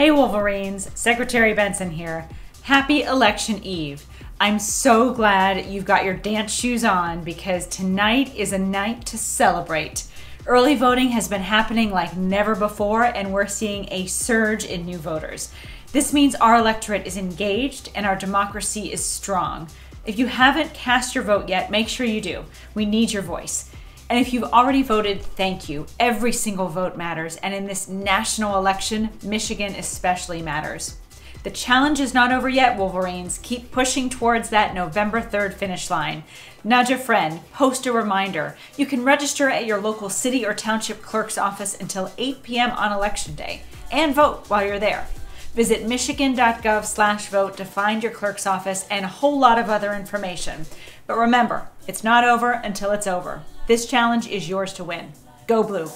Hey Wolverines, Secretary Benson here. Happy Election Eve. I'm so glad you've got your dance shoes on because tonight is a night to celebrate. Early voting has been happening like never before, and we're seeing a surge in new voters. This means our electorate is engaged and our democracy is strong. If you haven't cast your vote yet, make sure you do. We need your voice. And if you've already voted, thank you. Every single vote matters, and in this national election, Michigan especially matters. The challenge is not over yet, Wolverines. Keep pushing towards that November 3rd finish line. Nudge a friend, post a reminder. You can register at your local city or township clerk's office until 8 p.m. on election day and vote while you're there. Visit michigan.gov slash vote to find your clerk's office and a whole lot of other information. But remember, it's not over until it's over. This challenge is yours to win. Go blue.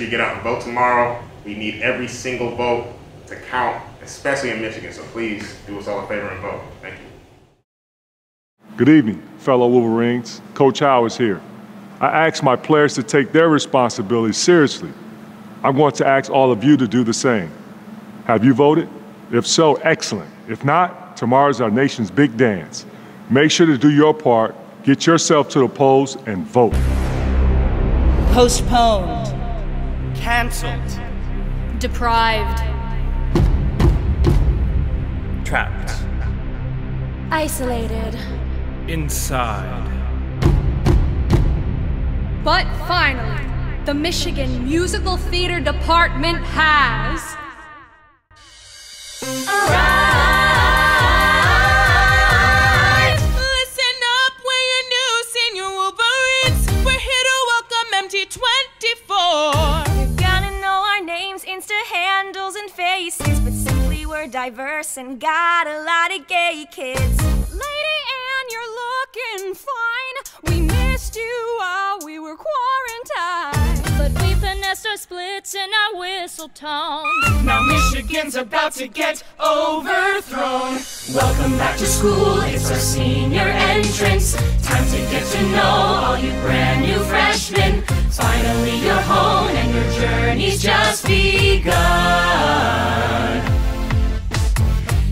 Sure you get out and vote tomorrow. We need every single vote to count, especially in Michigan. So please do us all a favor and vote. Thank you. Good evening, fellow Wolverines. Coach Howe is here. I ask my players to take their responsibilities seriously. I'm going to ask all of you to do the same. Have you voted? If so, excellent. If not, tomorrow's our nation's big dance. Make sure to do your part, get yourself to the polls, and vote. Postponed. Cancelled. Deprived. Trapped. Isolated. Inside. But finally, the Michigan Musical Theater Department has. Handles, and faces, but simply we're diverse and got a lot of gay kids. Lady Anne, you're looking fine. We missed you while we were quarantined. But we finessed our splits and our whistle tones. Now Michigan's about to get overthrown. Welcome back to school, it's our senior entrance. Time to get to know all you brand new freshmen. Finally, you're home and your journey's just begun.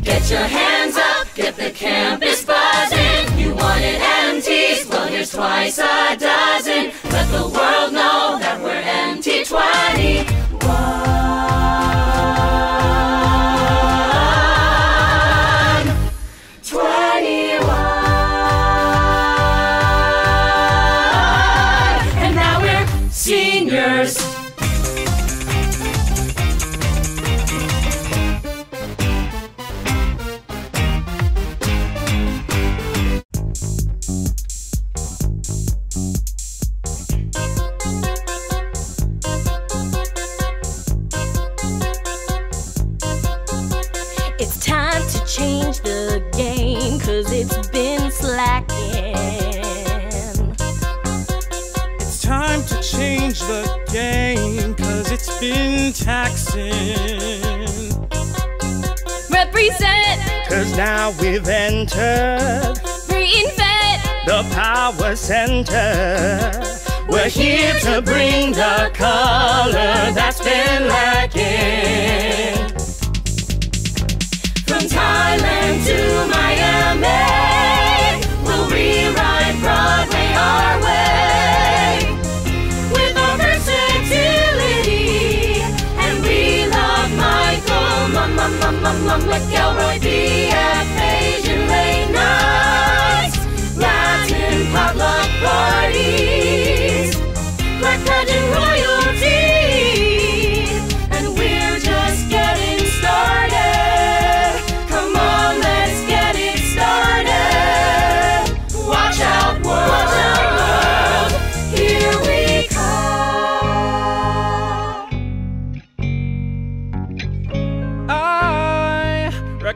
Get your hands up, get the campus buzzing. You wanted MTs, well here's twice a dozen. Let the world know that we're MT21. The game, cause it's been taxing. Represent, Cause now we've entered reinvent, the power center. We're here to bring the color that's been lacking. From Thailand to Miami, we'll rewrite Broadway our way. McElroy, Asian late nights, Latin potluck parties, Black pageant royalty,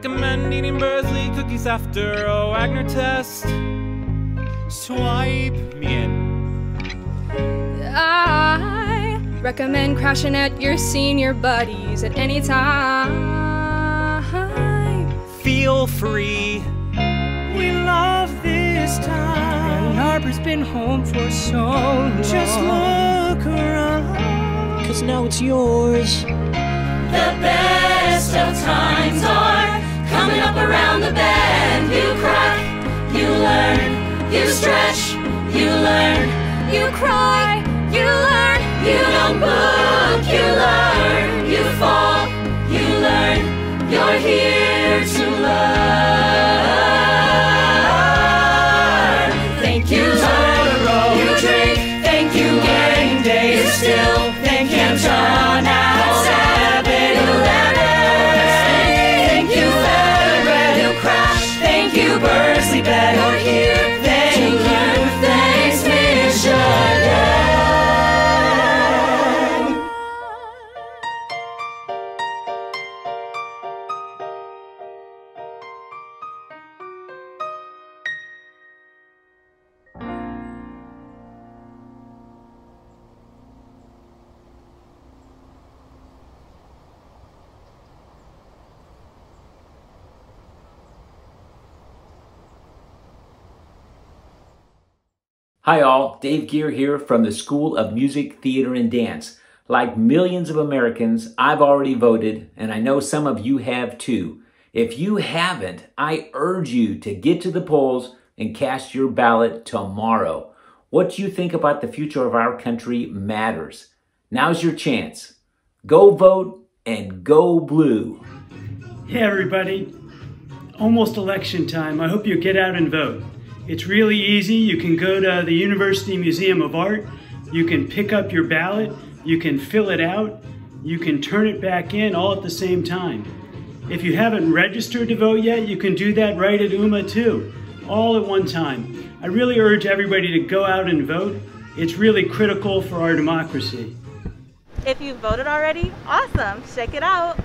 recommend eating Bursley cookies after a Wagner test. Swipe me in. I recommend crashing at your senior buddies at any time. Feel free. We love this time. Harper's been home for so long. Just look around. Cause now it's yours. The best of times are coming up around the bend. You crack, you learn, you stretch, you learn, you cry, you learn, you don't book, you learn, you fall, you learn, you're here to learn. Hi all, Dave Gier here from the School of Music, Theater, and Dance. Like millions of Americans, I've already voted, and I know some of you have too. If you haven't, I urge you to get to the polls and cast your ballot tomorrow. What you think about the future of our country matters. Now's your chance. Go vote and go blue. Hey everybody, almost election time. I hope you get out and vote. It's really easy. You can go to the University Museum of Art. You can pick up your ballot. You can fill it out. You can turn it back in all at the same time. If you haven't registered to vote yet, you can do that right at UMMA too, all at one time. I really urge everybody to go out and vote. It's really critical for our democracy. If you voted already, awesome, check it out.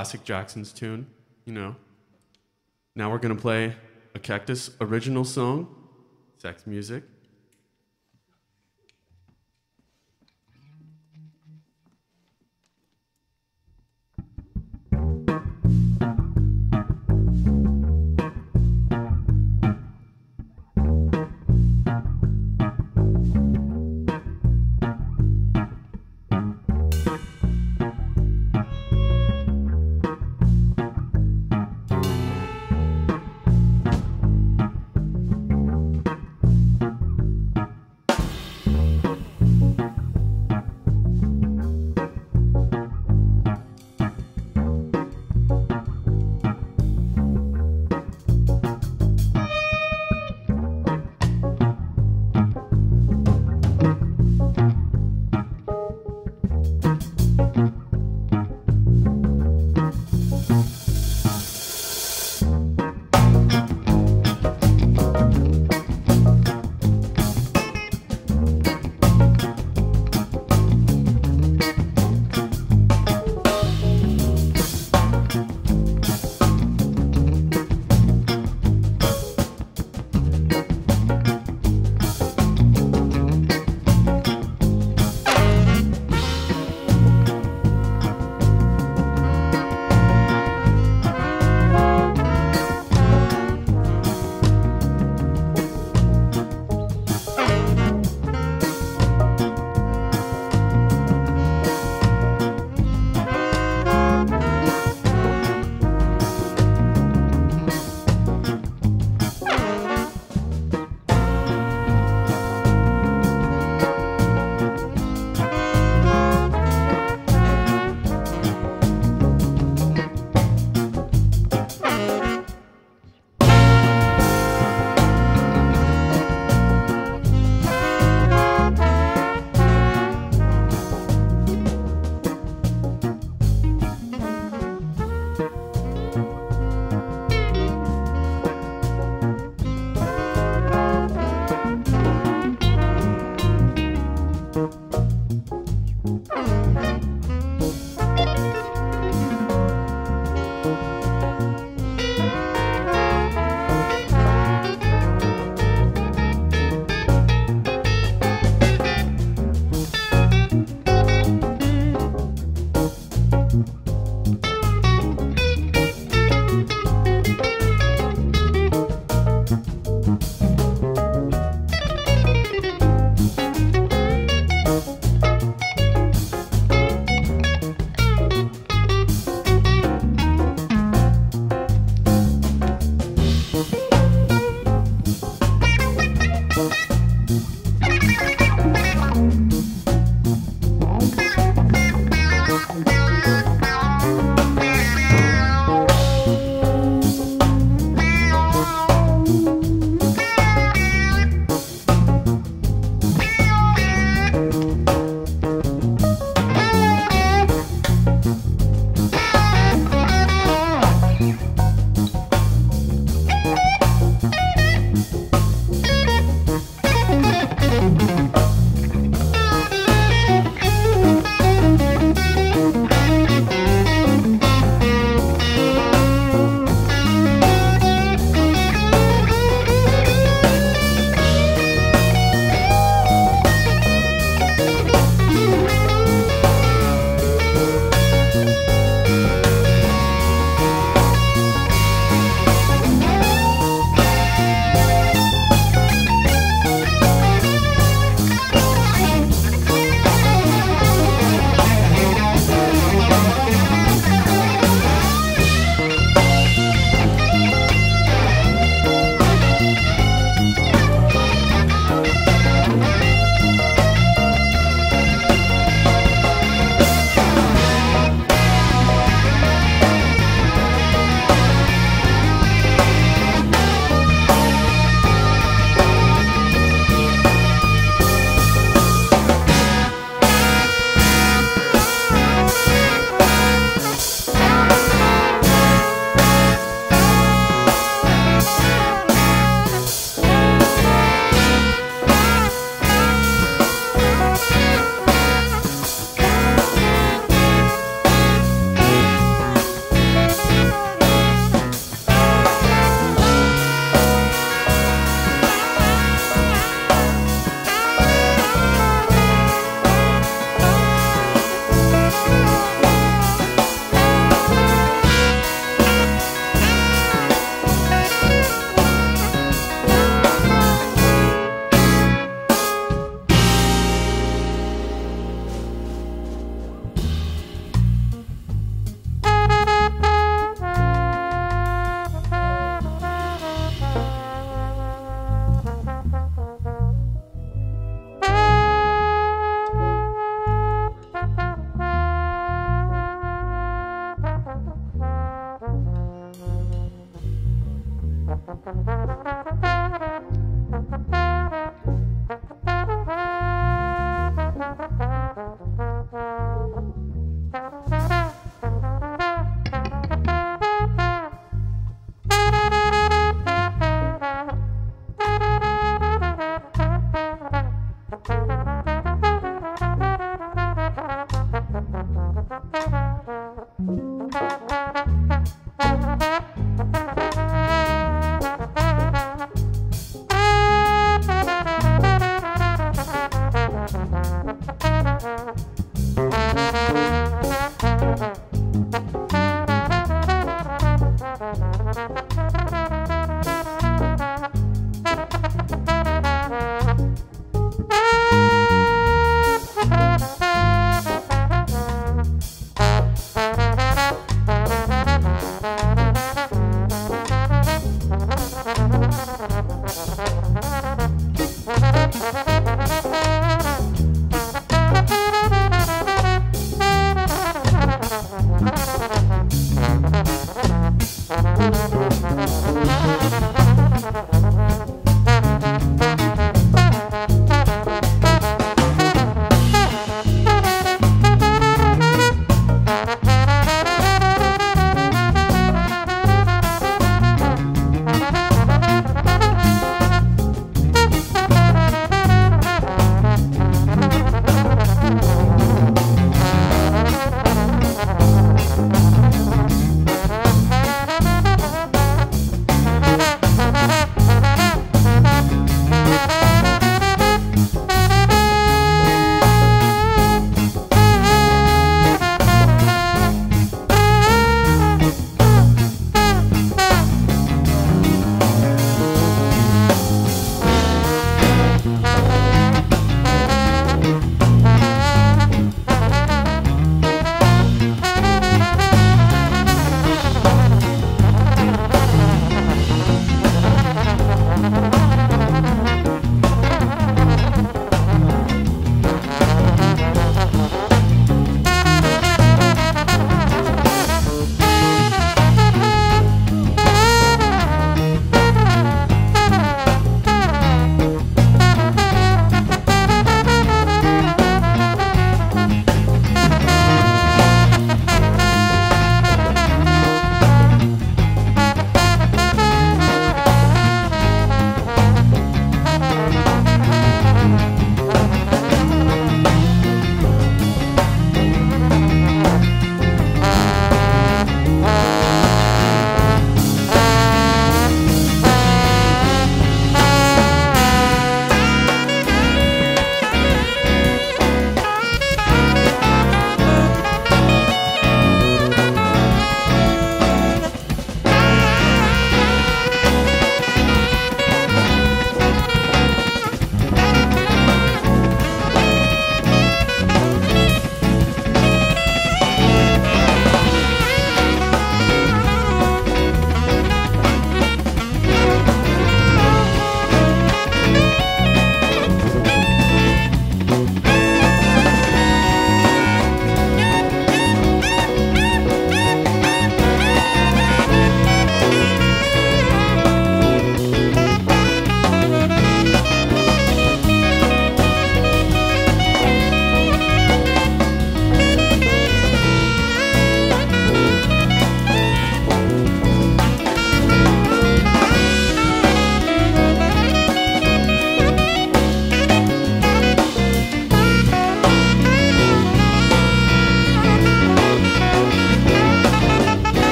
classic Jackson's tune, you know. Now we're gonna play a Kektus original song, Sex Music.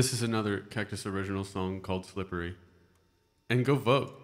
This is another Kektus original song called Slippery. And go vote.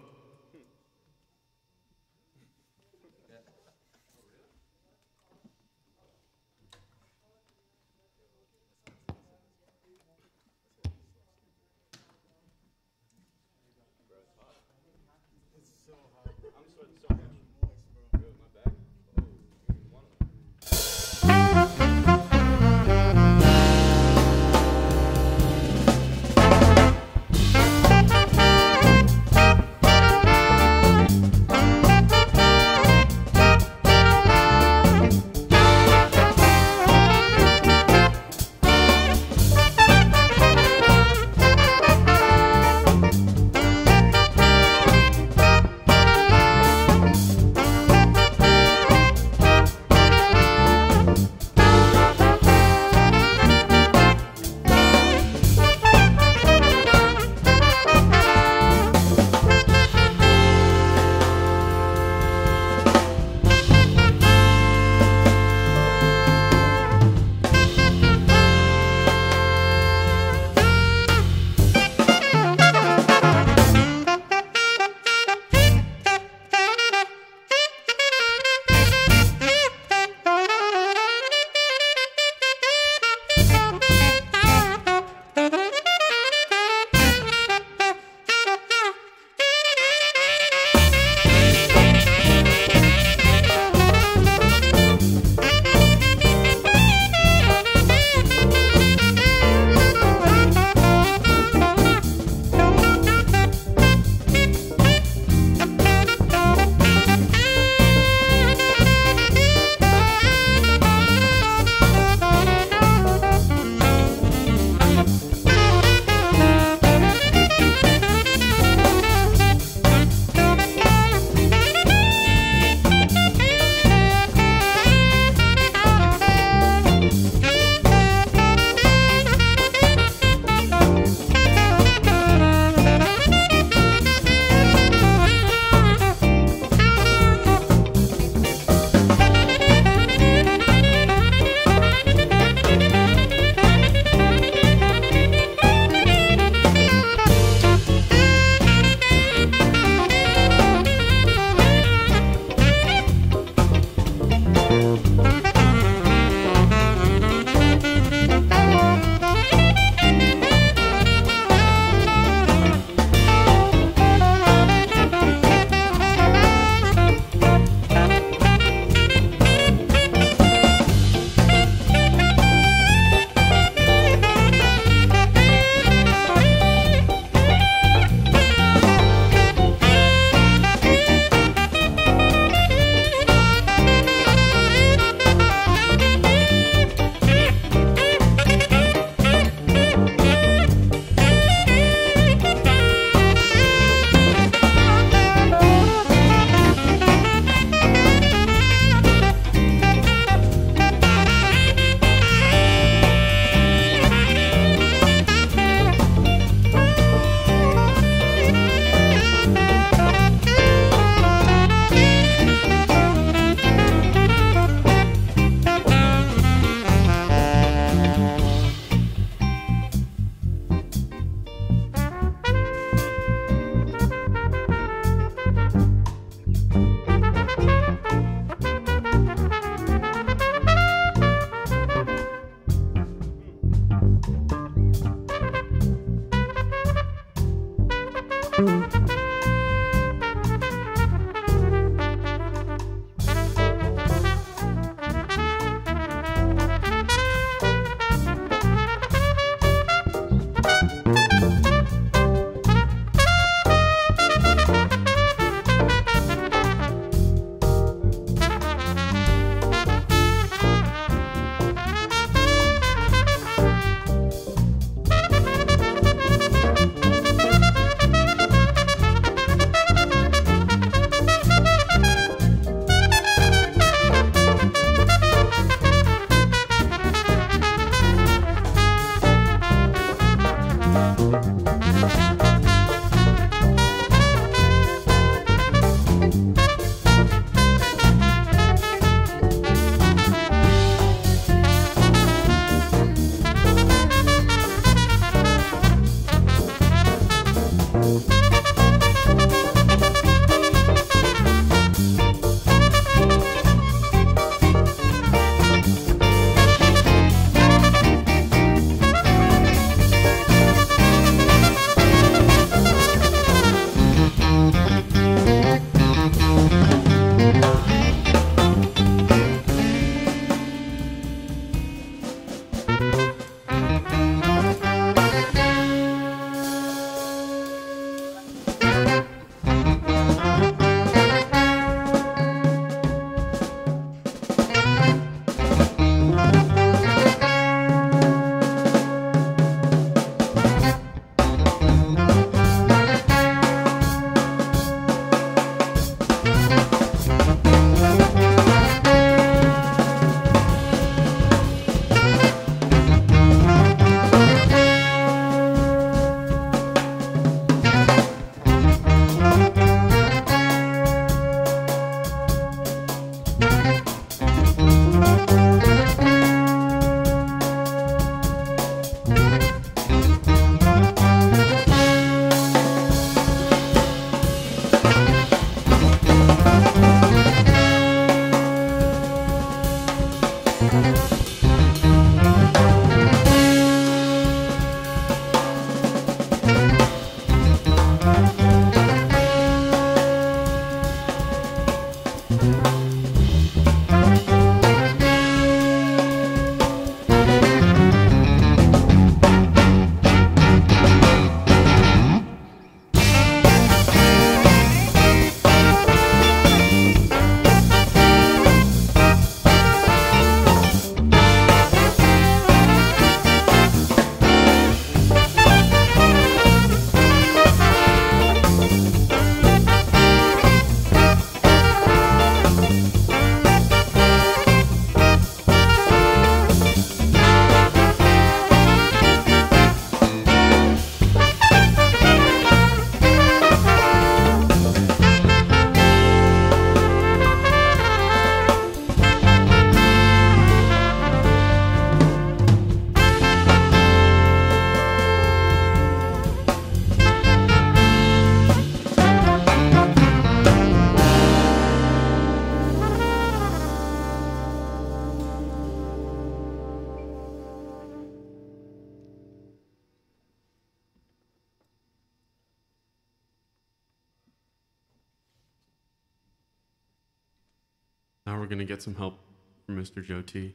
Get some help from Mr. Joe T.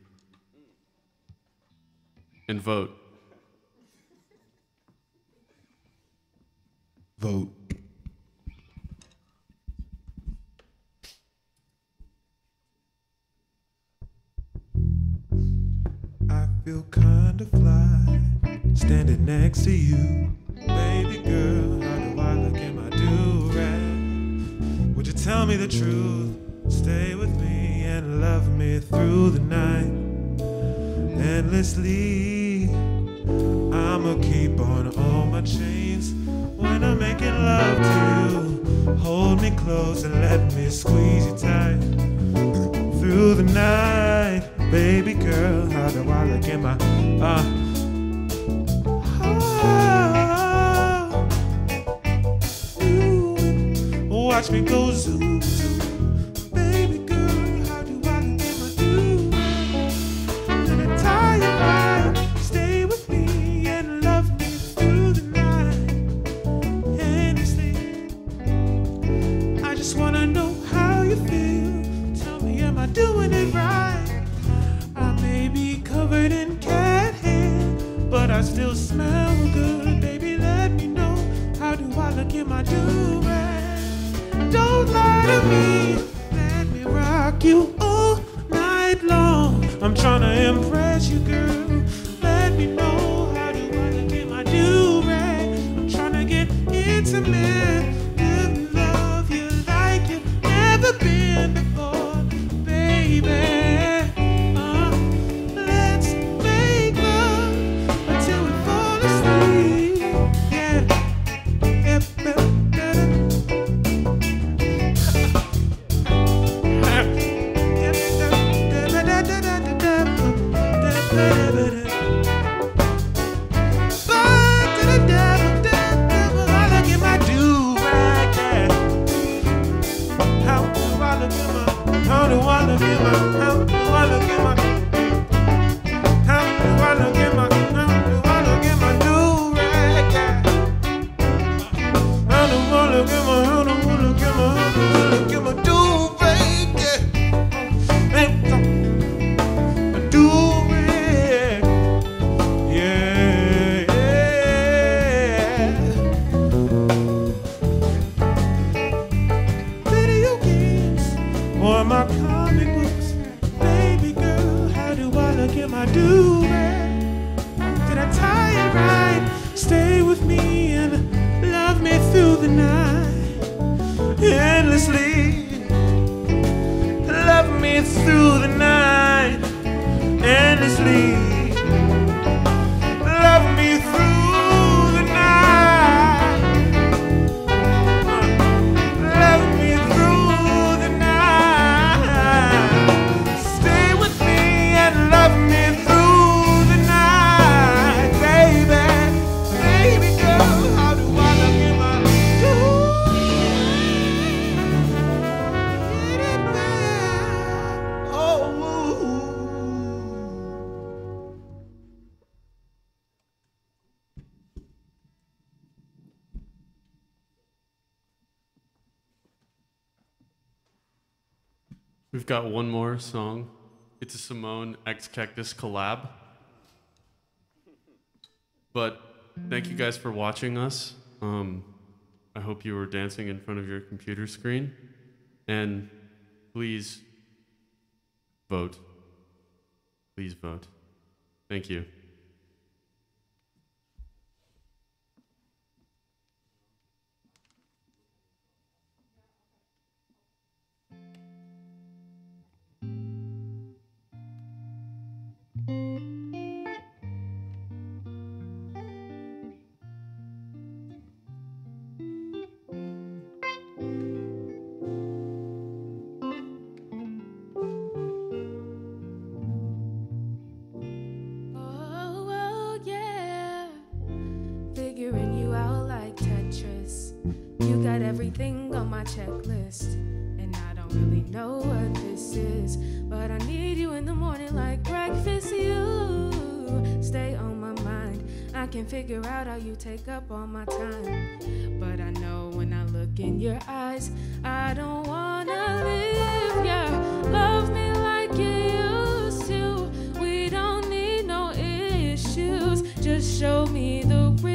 And vote. Vote. I feel kinda fly standing next to you. Baby girl, how do I look in my do Would you tell me the truth? Endlessly, I'ma keep on all my chains when I'm making love to you. Hold me close and let me squeeze you tight one more song. It's a Simone X Kektus collab. But thank you guys for watching us. Um, I hope you were dancing in front of your computer screen. And please vote. Please vote. Thank you. everything on my checklist. And I don't really know what this is, but I need you in the morning like breakfast. You stay on my mind. I can figure out how you take up all my time. But I know when I look in your eyes, I don't wanna live. Yeah, love me like you used to. We don't need no issues, just show me the real.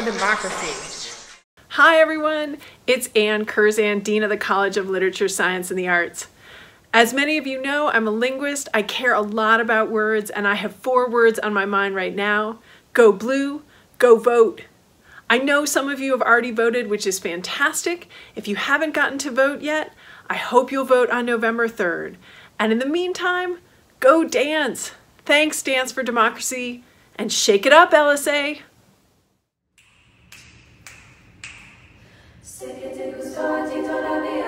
For democracy. Hi, everyone. It's Anne Curzan, Dean of the College of Literature, Science, and the Arts. As many of you know, I'm a linguist. I care a lot about words, and I have four words on my mind right now go blue, go vote. I know some of you have already voted, which is fantastic. If you haven't gotten to vote yet, I hope you'll vote on November 3rd. And in the meantime, go dance. Thanks, Dance for Democracy, and shake it up, LSA. Before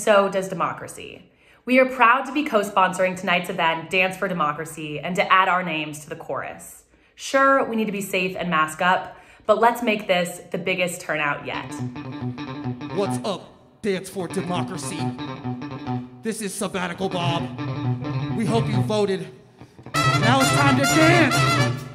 so does democracy. We are proud to be co sponsoring tonight's event, Dance for Democracy, and to add our names to the chorus. Sure, we need to be safe and mask up, but let's make this the biggest turnout yet. What's up, Dance for Democracy? This is Sabbatical Bob. We hope you voted. Now it's time to dance!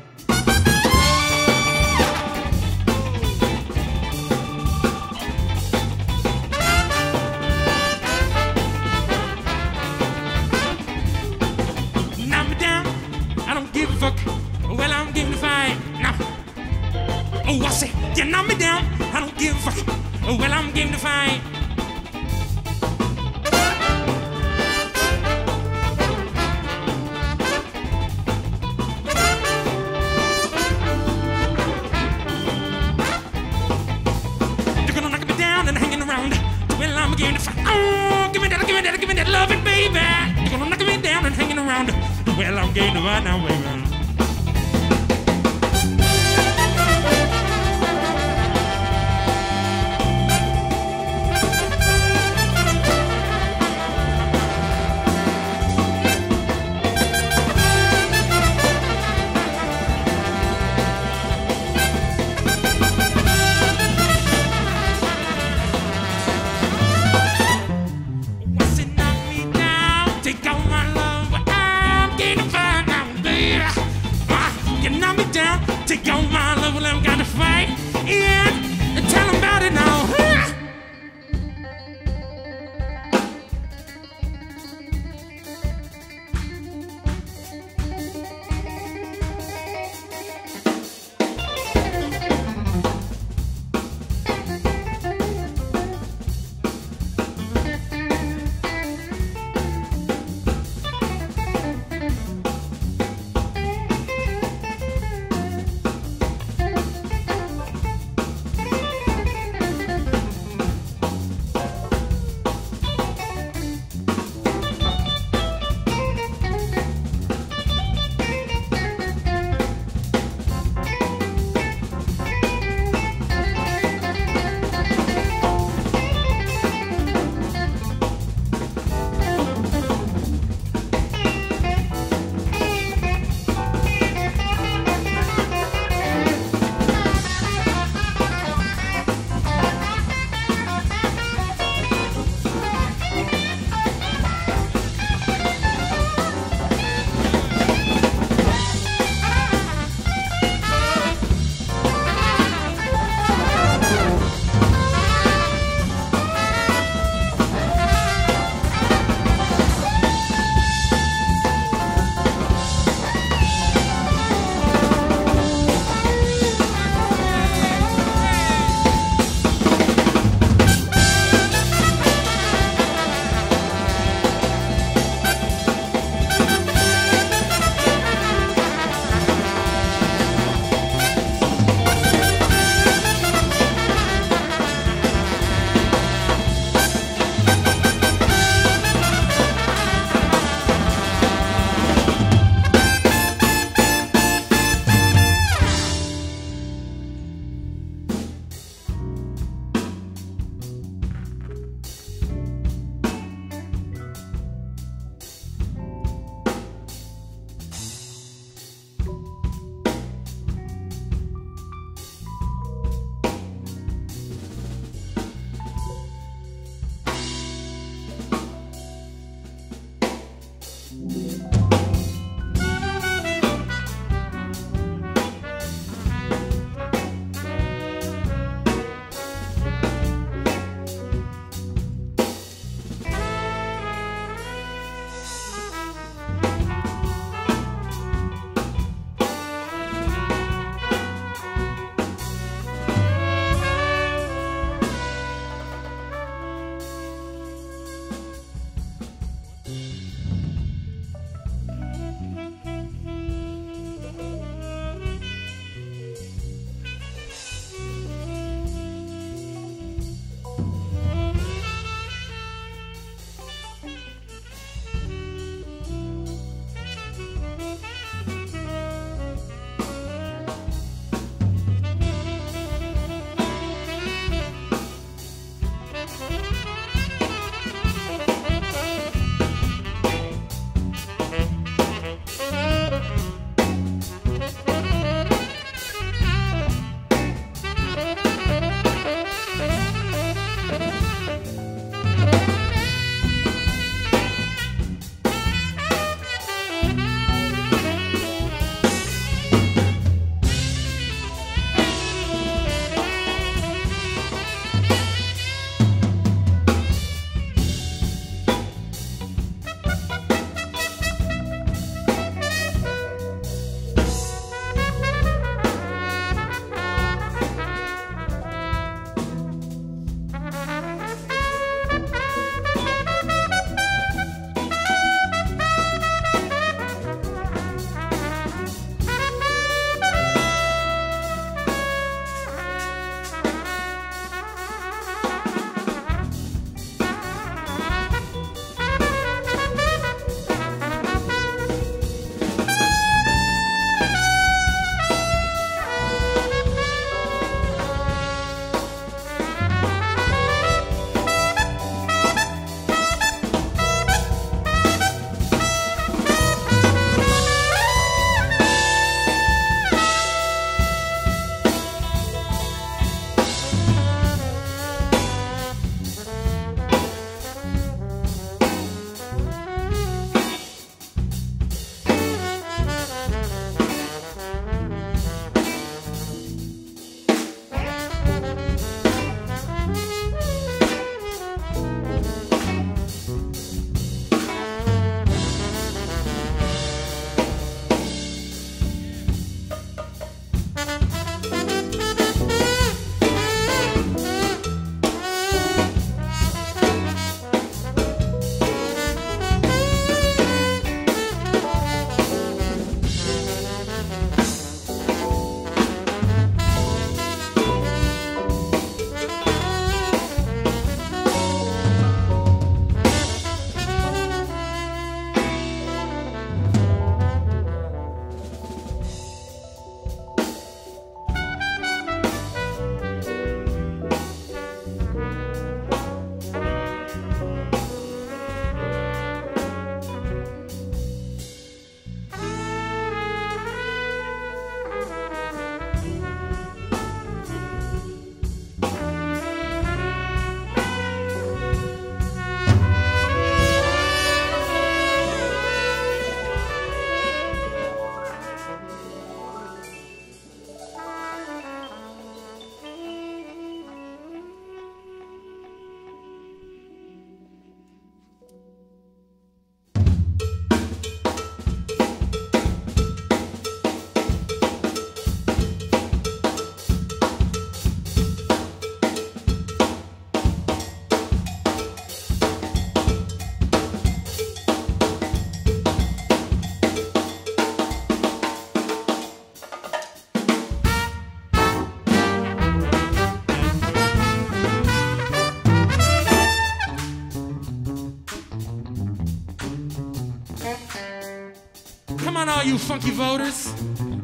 funky voters,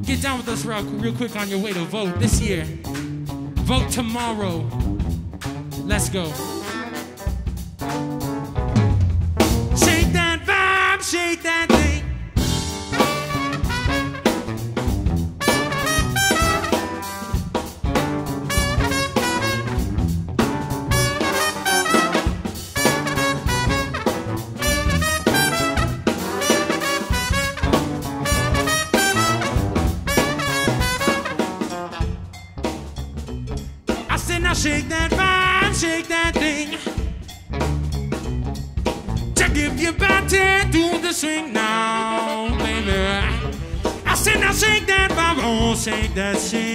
get down with us real, real quick on your way to vote this year. Vote tomorrow. Let's go. shake that shit.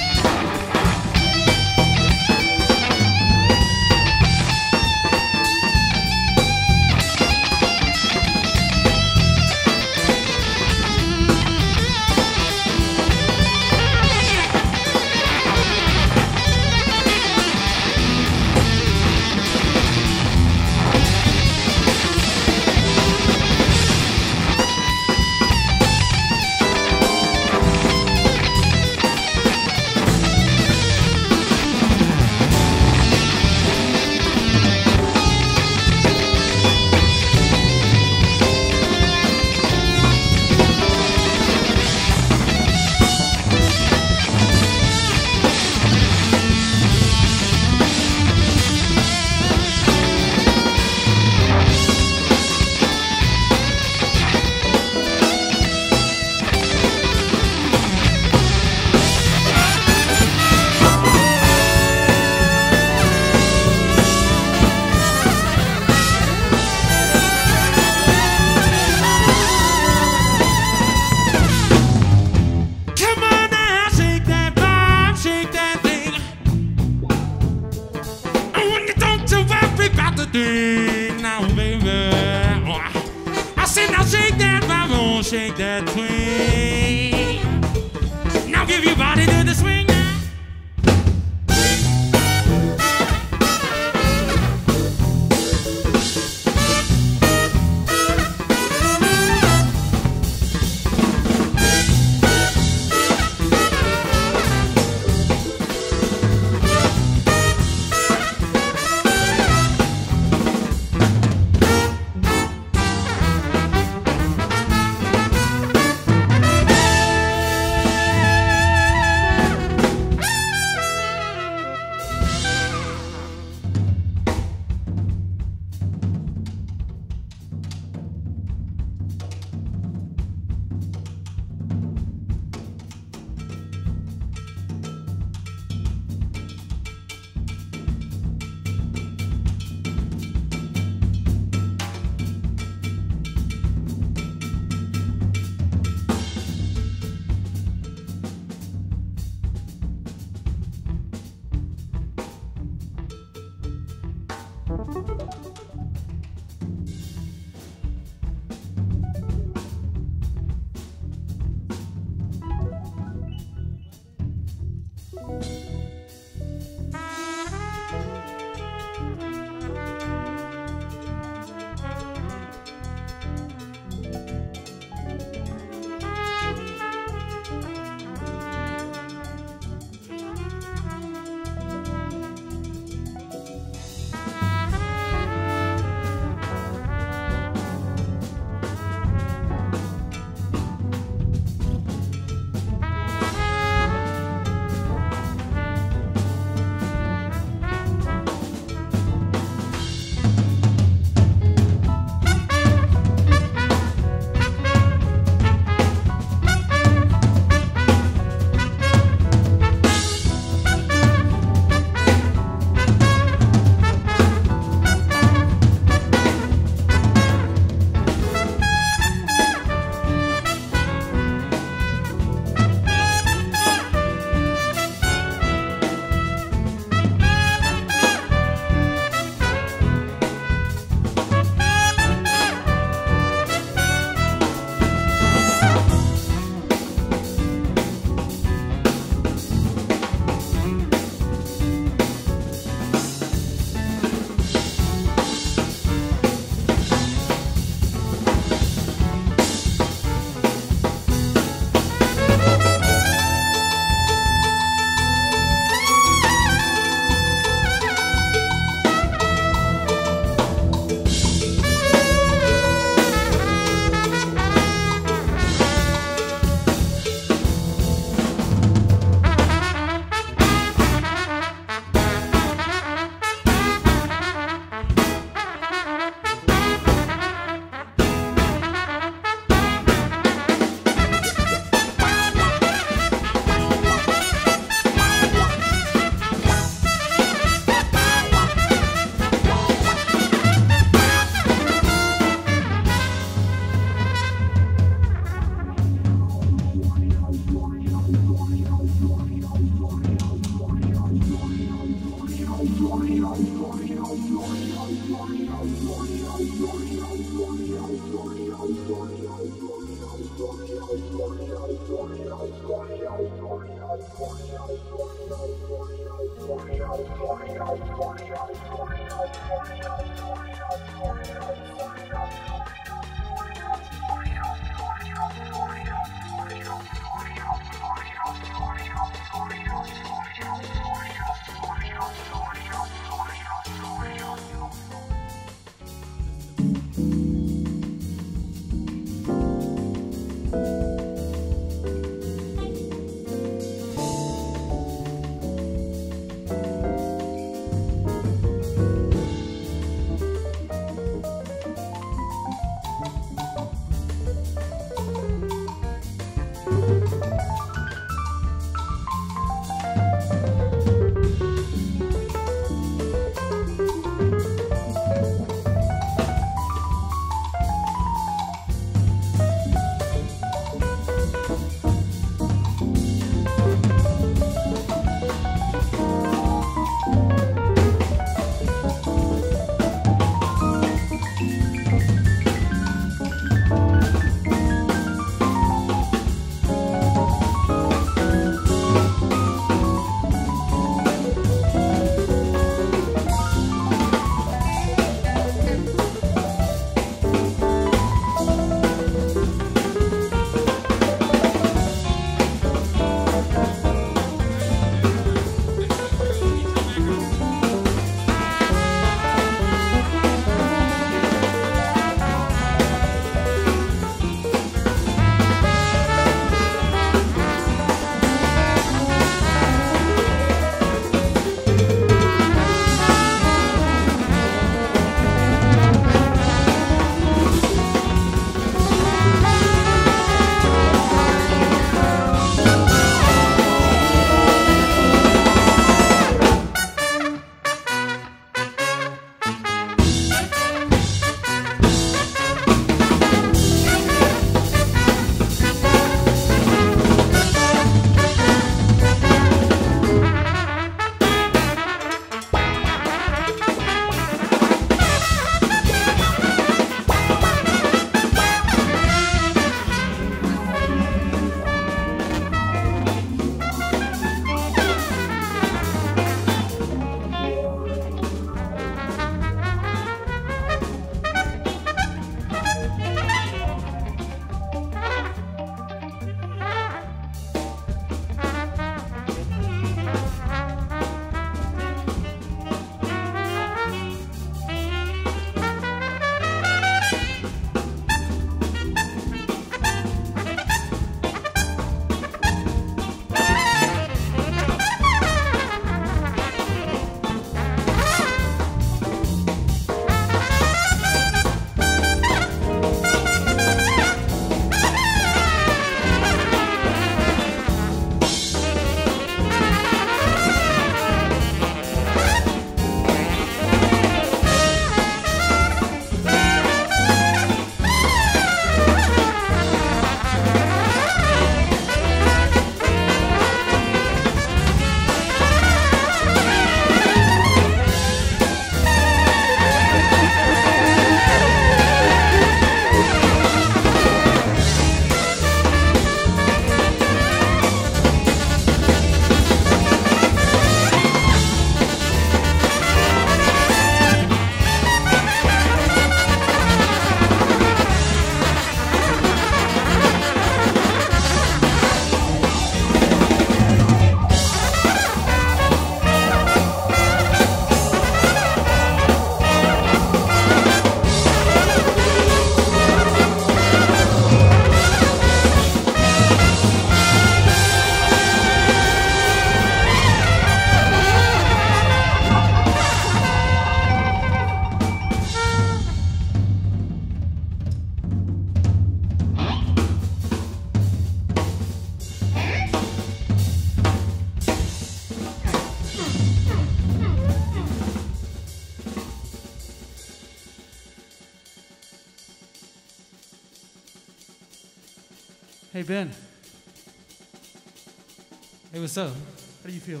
What's up? How do you feel?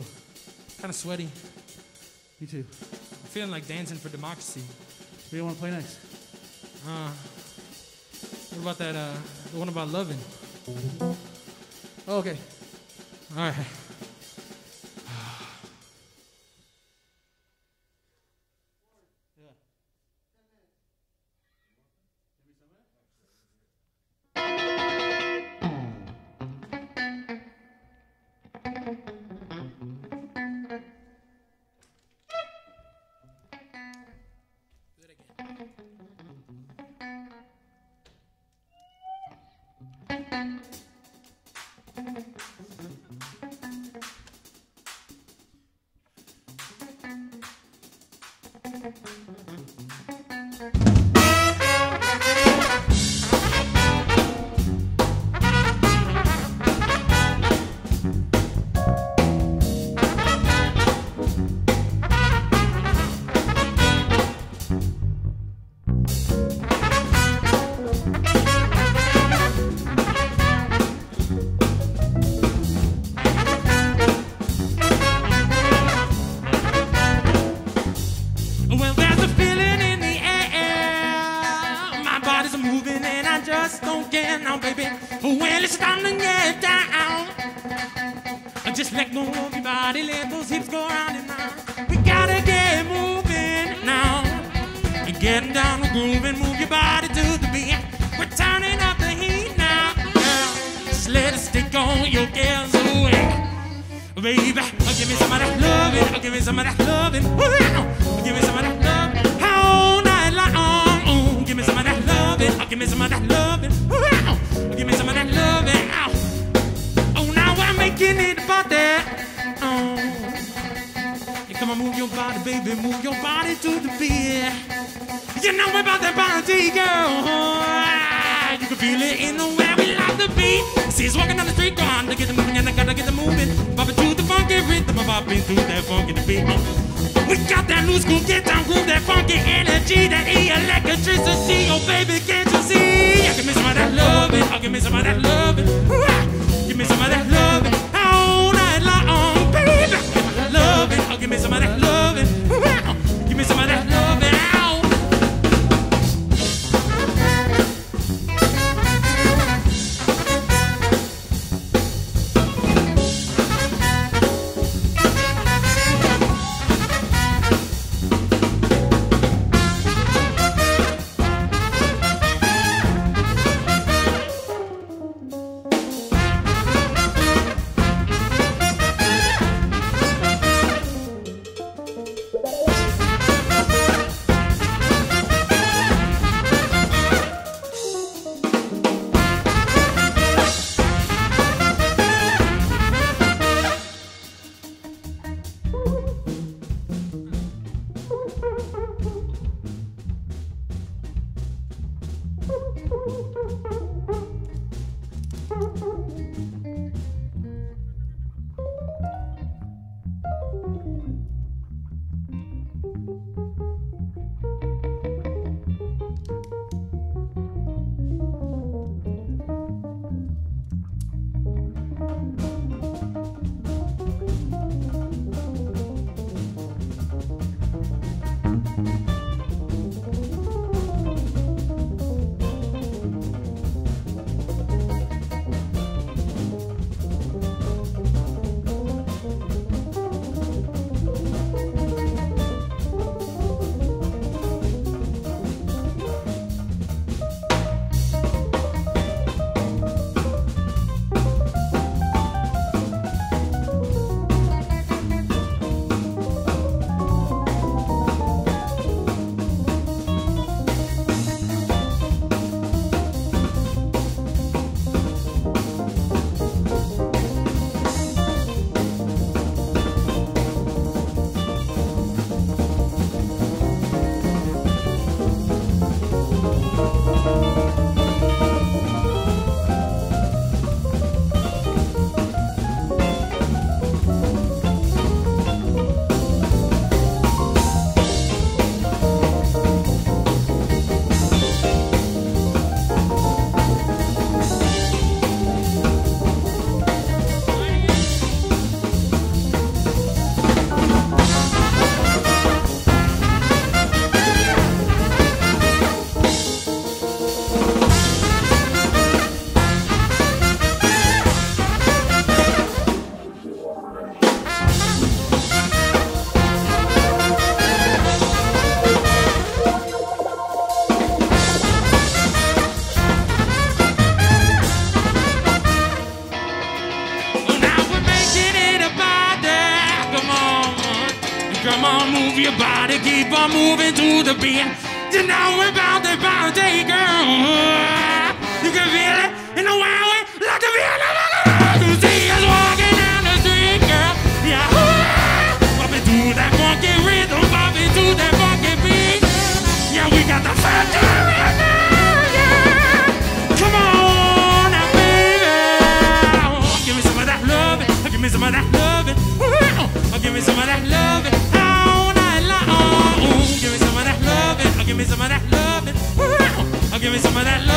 Kind of sweaty. Me too. I'm feeling like dancing for democracy. What do you want to play next? Uh, What about that, uh, the one about loving? Oh, okay. All right. I'm moving to the beat. and now we're back. some of that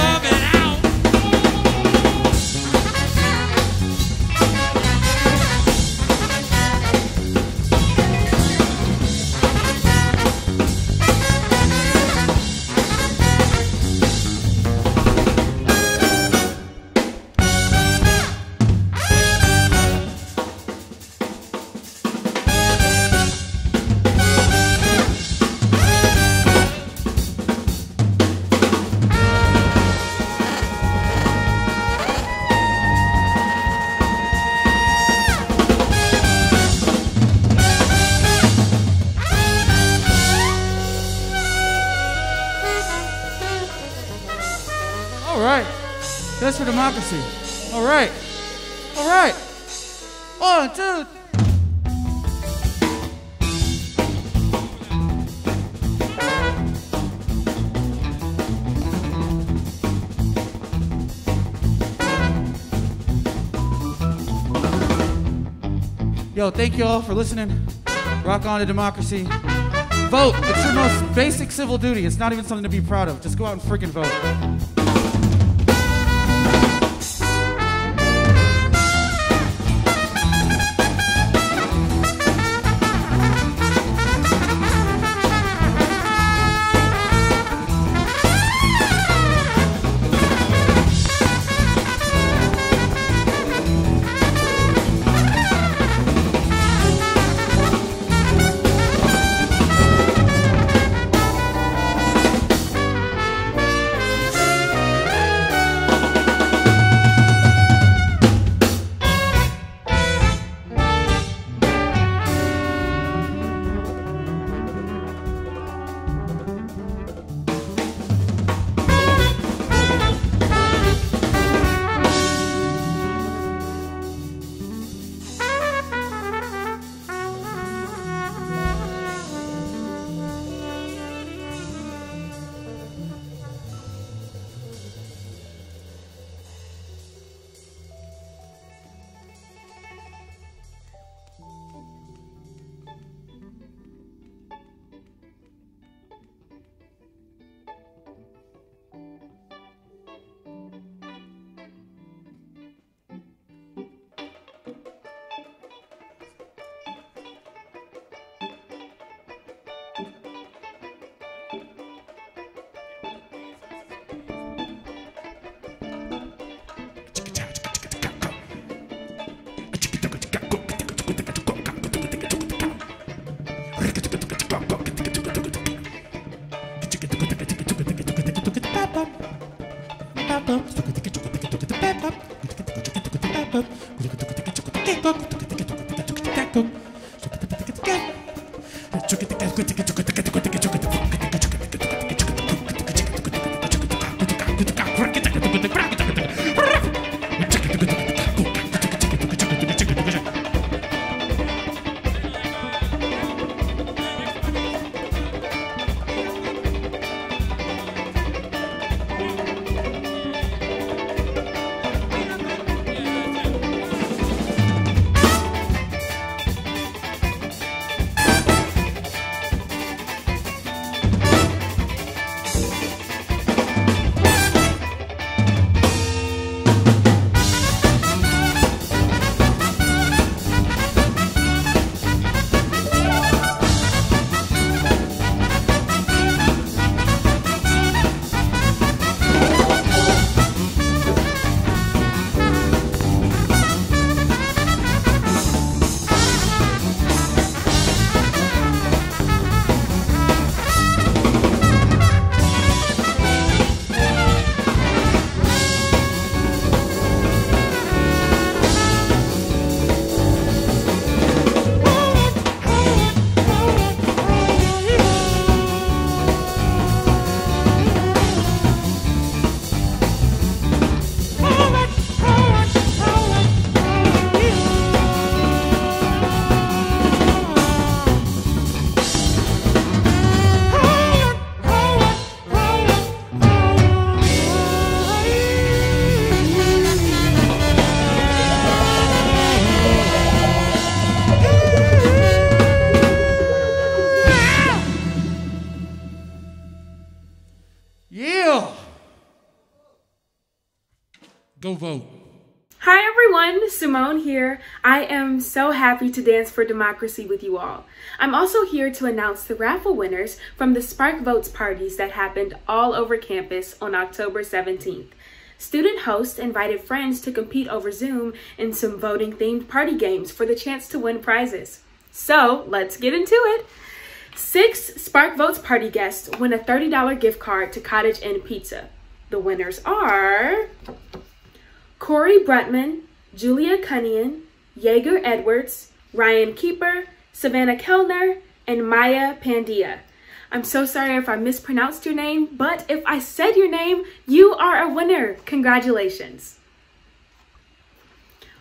thank you all for listening. Rock on to democracy. Vote. It's your most basic civil duty. It's not even something to be proud of. Just go out and freaking vote. Quem todo so happy to dance for democracy with you all. I'm also here to announce the raffle winners from the Spark Votes parties that happened all over campus on October 17th. Student hosts invited friends to compete over Zoom in some voting themed party games for the chance to win prizes. So let's get into it. Six Spark Votes party guests win a $30 gift card to Cottage Inn Pizza. The winners are Corey Brutman, Julia Cunnion, Jaeger Edwards, Ryan Keeper, Savannah Kellner, and Maya Pandia. I'm so sorry if I mispronounced your name, but if I said your name, you are a winner. Congratulations.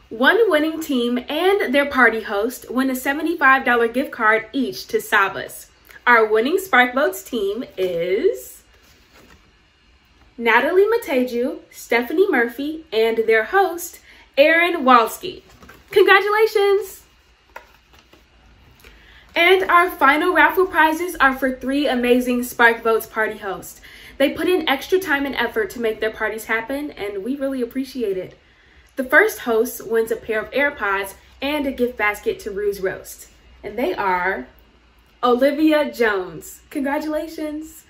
One winning team and their party host win a $75 gift card each to Savas. Our winning Spark Votes team is Natalie Mateju, Stephanie Murphy, and their host, Aaron Walski. Congratulations! And our final raffle prizes are for three amazing Spark Votes party hosts. They put in extra time and effort to make their parties happen, and we really appreciate it. The first host wins a pair of AirPods and a gift basket to RoosRoast. And they are Olivia Jones. Congratulations!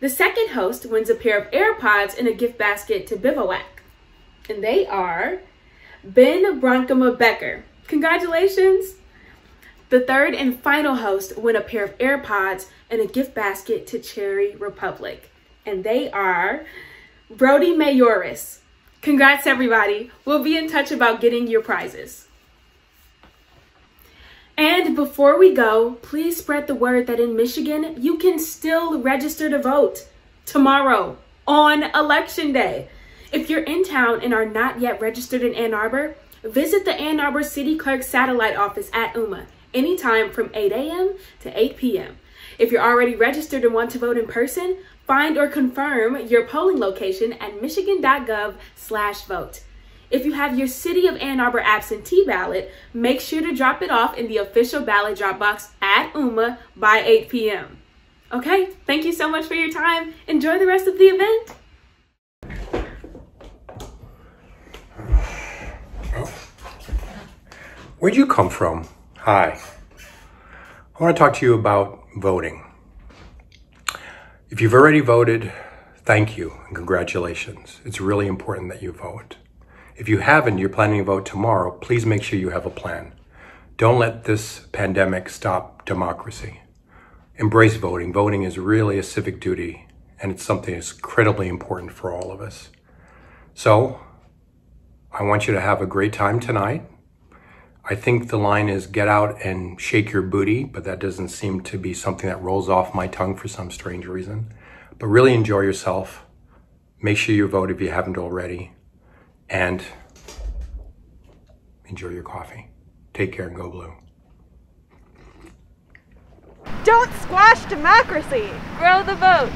The second host wins a pair of AirPods and a gift basket to Bivouac. And they are Ben Bronkema Becker. Congratulations! The third and final host win a pair of AirPods and a gift basket to Cherry Republic. And they are Brody Mayoris. Congrats, everybody. We'll be in touch about getting your prizes. And before we go, please spread the word that in Michigan, you can still register to vote tomorrow on Election Day. If you're in town and are not yet registered in Ann Arbor, visit the Ann Arbor City Clerk Satellite Office at UMMA anytime from 8 a.m. to 8 p.m. If you're already registered and want to vote in person, find or confirm your polling location at michigan.gov slash vote. If you have your City of Ann Arbor absentee ballot, make sure to drop it off in the official ballot drop box at UMMA by 8 p.m. Okay, thank you so much for your time. Enjoy the rest of the event. Where'd you come from? Hi. I want to talk to you about voting. If you've already voted, thank you and congratulations. It's really important that you vote. If you haven't, you're planning to vote tomorrow, please make sure you have a plan. Don't let this pandemic stop democracy. Embrace voting. Voting is really a civic duty and it's something that's incredibly important for all of us. So, I want you to have a great time tonight. I think the line is get out and shake your booty, but that doesn't seem to be something that rolls off my tongue for some strange reason. But really enjoy yourself. Make sure you vote if you haven't already. And enjoy your coffee. Take care and go blue. Don't squash democracy. Grow the vote.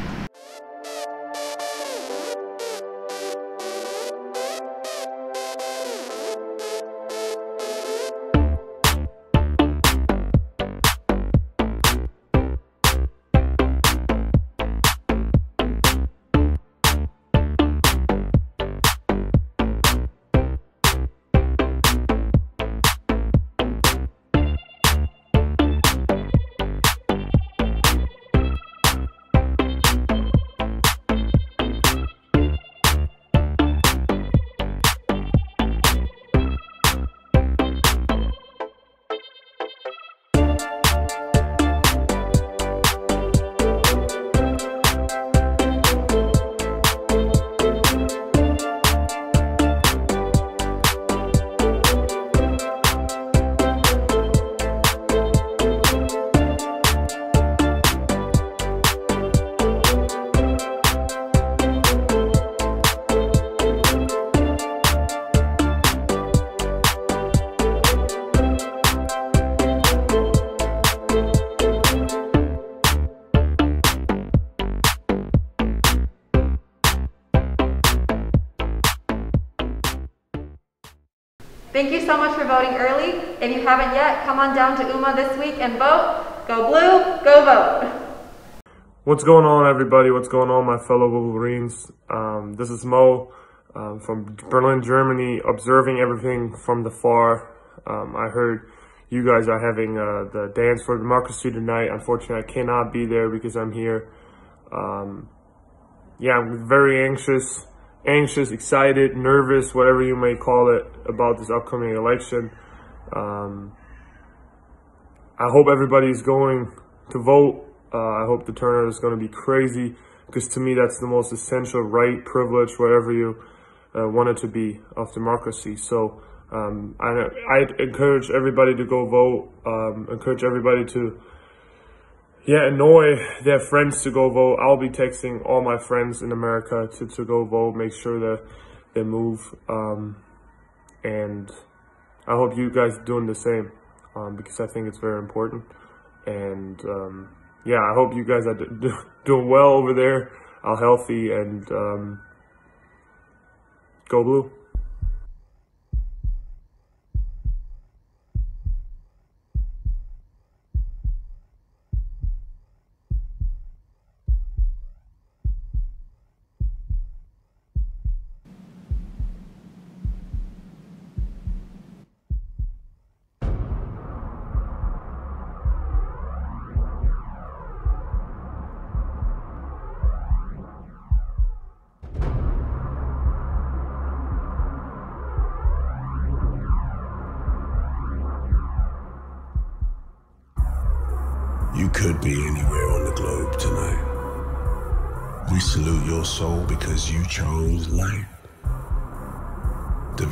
If you haven't yet, come on down to UMMA this week and vote. Go blue, go vote. What's going on, everybody? What's going on, my fellow Wolverines? Um, this is Mo. um, from Berlin, Germany, observing everything from the far. Um, I heard you guys are having uh, the Dance for Democracy tonight. Unfortunately, I cannot be there because I'm here. Um, yeah, I'm very anxious, anxious, excited, nervous, whatever you may call it, about this upcoming election. Um, I hope everybody's going to vote. Uh, I hope the turnout is going to be crazy because to me that's the most essential right, privilege, whatever you uh, want it to be of democracy. So um, I, I encourage everybody to go vote. Um, encourage everybody to yeah annoy their friends to go vote. I'll be texting all my friends in America to, to go vote. Make sure that they move. Um, and I hope you guys are doing the same um, because I think it's very important. And um, yeah, I hope you guys are doing well over there, are healthy, and um, go blue.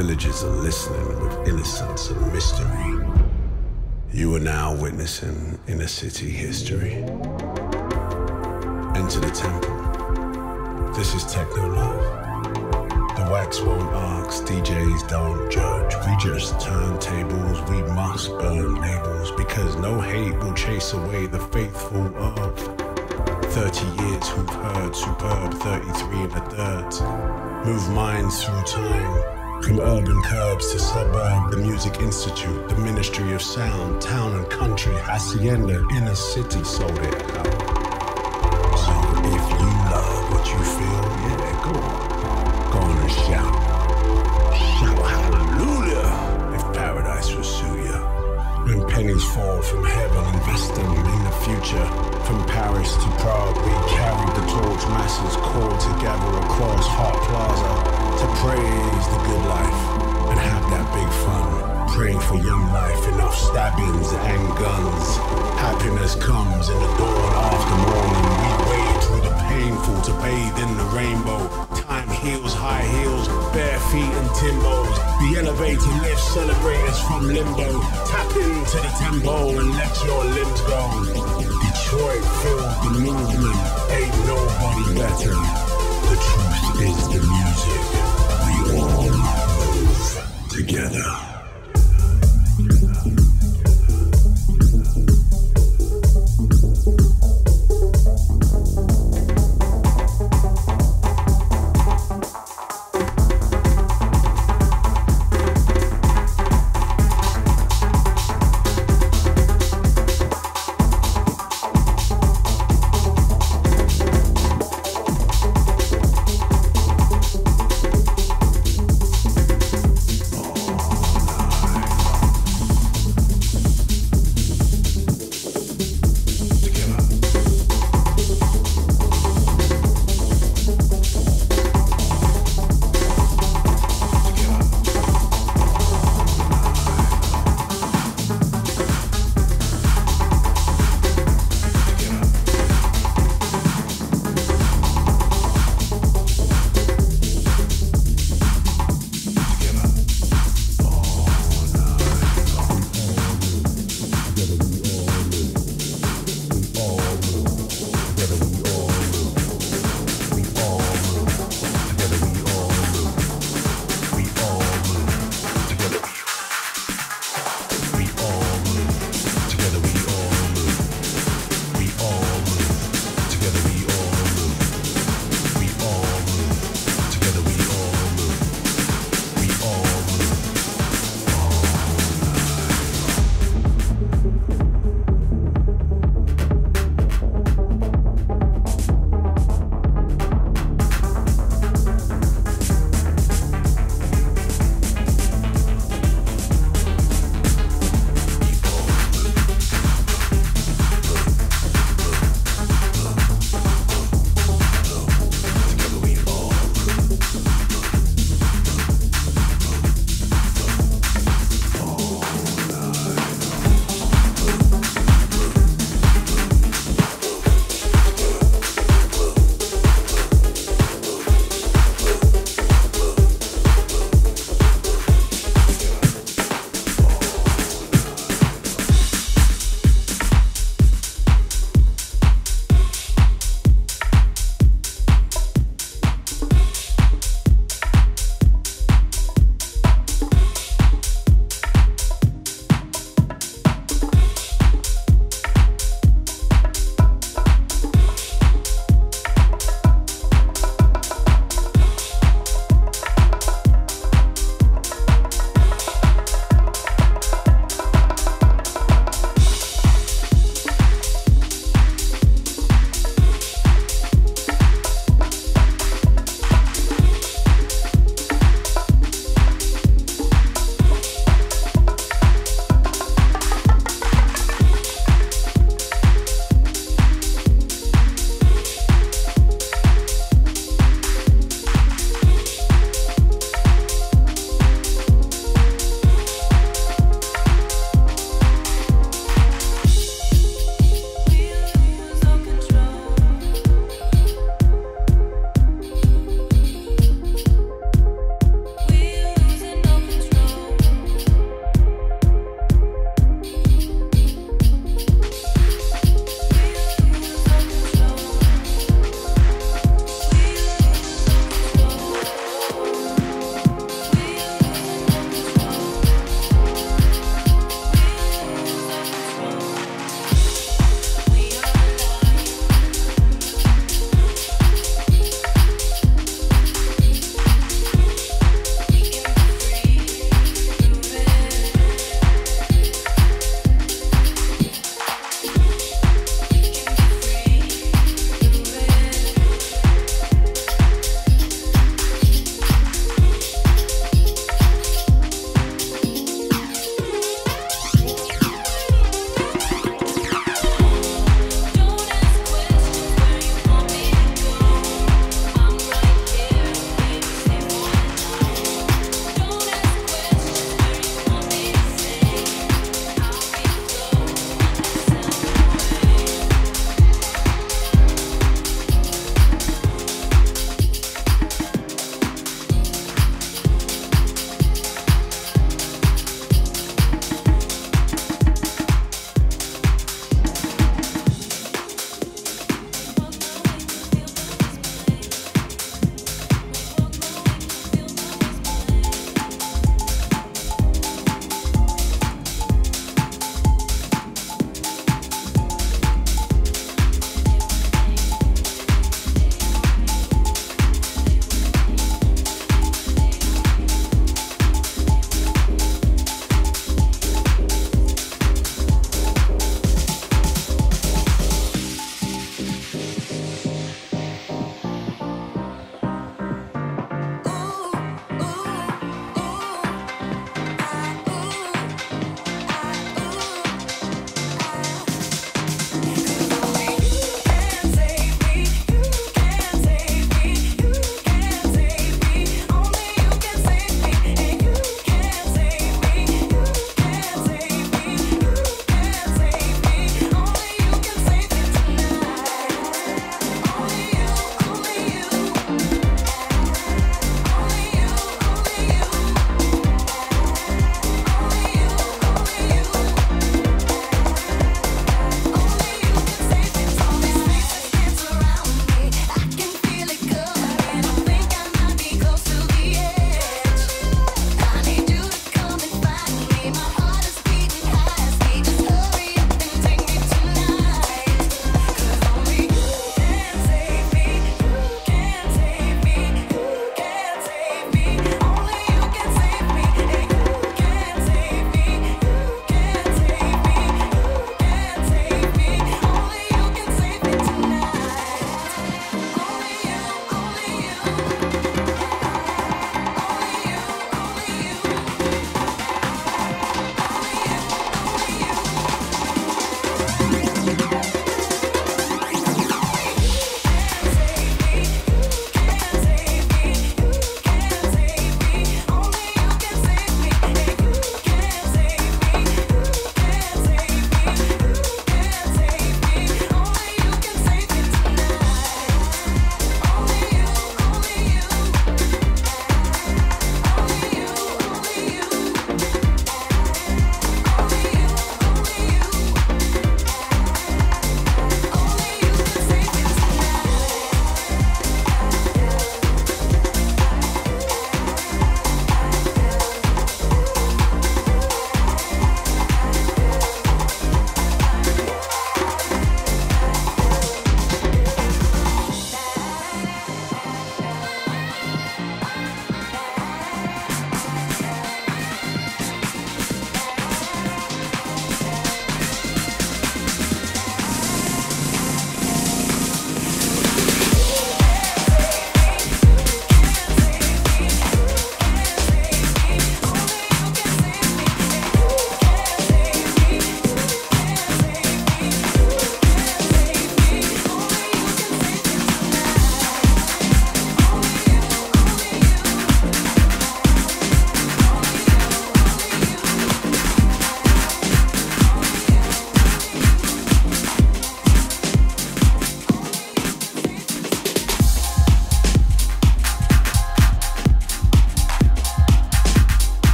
The villagers are listening with innocence and mystery. You are now witnessing inner city history. Enter the temple. This is techno love. The wax won't ask, DJs don't judge. We just turntables, we must burn labels because no hate will chase away the faithful of 30 years who've heard superb 33 and a third. Move minds through time. From urban curbs to suburb, the Music Institute, the Ministry of Sound, Town and Country, Hacienda, Inner City sold it. So if you love what you feel, yeah, go on. Go on and shout. Shout hallelujah if paradise will sue you. When pennies fall from heaven, invest them in the future. From Paris to Prague, we carried the torch. Masses called together across Hart Plaza to praise the good life and have that big fun. Praying for young life, enough stabbings and guns. Happiness comes in the dawn after morning. We wade through the painful to bathe in the rainbow. Heals, high heels, bare feet and timbos. The elevator lifts celebrators from limbo. Tap into the tempo and let your limbs go. Detroit filled the movement, ain't nobody better. The truth is the music. We all move together.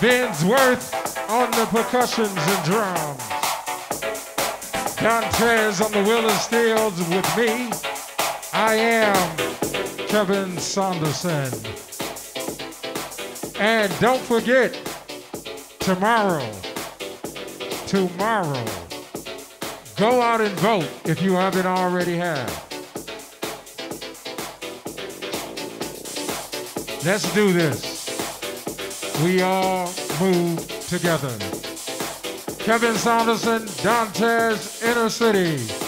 Binsworth on the percussions and drums. Contreras on the wheel and steels with me. I am Kevin Saunderson. And don't forget, tomorrow, tomorrow, go out and vote if you haven't already had. Let's do this. We all move together. Kevin Saunderson, Dantiez Inner City.